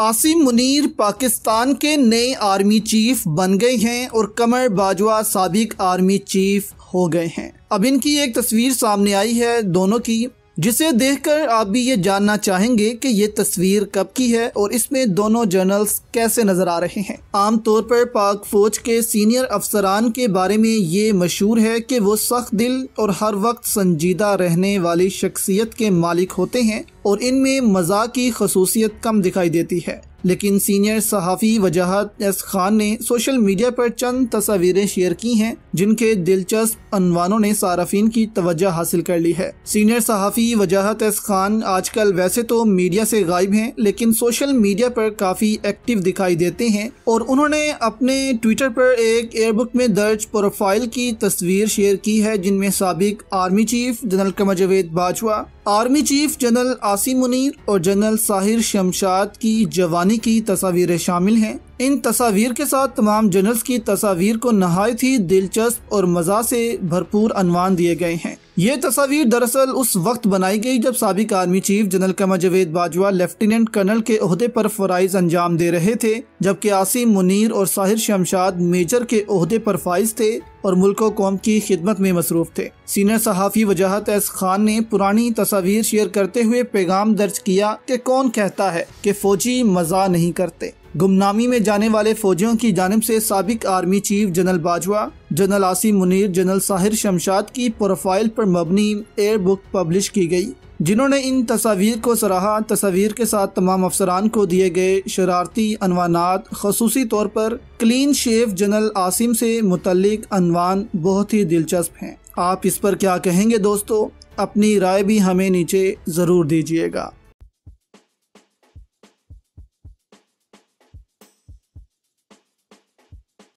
आसिम मुनीर पाकिस्तान के नए army chief बन गए हैं और कमर बाजवा सबक आर्मी चीफ हो गए हैं। अब इनकी एक तस्वीर सामने आई है दोनों की। जिसे देखकर आप भी ये जानना चाहेंगे कि ये तस्वीर कब की है और इसमें दोनों जर्नल्स कैसे नज़र आ रहे हैं। आमतौर पर पाक फौज के सीनियर अफसरान के बारे में ये मशहूर है कि वो सख्त दिल और हर वक्त संजीदा रहने वाली शख्सियत के मालिक होते हैं और इनमें मज़ाक की खसूसियत कम दिखाई देती है। लेकिन सीनियर सहाफ़ी वजाहत एस खान ने सोशल मीडिया पर चंद तस्वीरें शेयर की हैं, जिनके दिलचस्प अनवानों ने सार्फिन की तवज्जो हासिल कर ली है। सीनियर सहाफ़ी वजाहत एस खान आजकल वैसे तो मीडिया से गायब हैं, लेकिन सोशल मीडिया पर काफ़ी एक्टिव दिखाई देते हैं और उन्होंने अपने ट्विटर पर एक एयरबुक में दर्ज प्रोफ़ाइल की तस्वीर शेयर की है, जिनमें सबक army chief general Qamar Javed Bajwa, army chief general Asim Munir और जनरल साहिर शमशाद की जवानी की तस्वीरें शामिल हैं। इन तस्वीर के साथ तमाम जनरल्स की तस्वीर को नहायत ही दिलचस्प और मज़ा से भरपूर अनवान दिए गए हैं। ये तस्वीर दरअसल उस वक्त बनाई गई जब सबक army chief general Qamar Javed Bajwa lieutenant colonel के अहदे पर फ़राइज अंजाम दे रहे थे, जबकि आसिम मुनीर और साहिर शमशाद मेजर के अहदे पर फाइज थे और मुल्क कौम की खिदमत में मसरूफ थे। सीनियर सहाफ़ी वजाहत एस खान ने पुरानी तस्वीर शेयर करते हुए पैगाम दर्ज किया कि कौन कहता है कि फ़ौजी मज़ा नहीं करते। गुमनामी में जाने वाले फौजियों की जानब से सबक army chief general Bajwa, general Asim Munir, general Sahir Shamshad की प्रोफ़ाइल पर मबनी एयर बुक पब्लिश की गई, जिन्होंने इन तस्वीर को सराहा। तस्वीर के साथ तमाम अफसरान को दिए गए शरारती अनवानात, खसूसी तौर पर क्लीन शेफ जनरल आसिम से मुतलिक अनवान बहुत ही दिलचस्प हैं। आप इस पर क्या कहेंगे दोस्तों? अपनी राय भी हमें नीचे ज़रूर दीजिएगा।